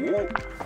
Uou.